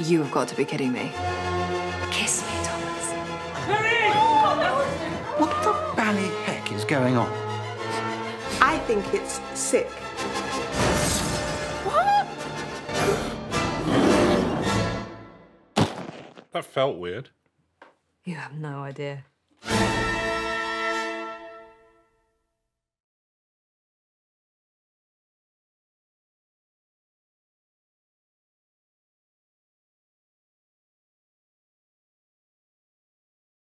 You have got to be kidding me. Kiss me, Thomas. What the bally heck is going on? I think it's sick. What? That felt weird. You have no idea.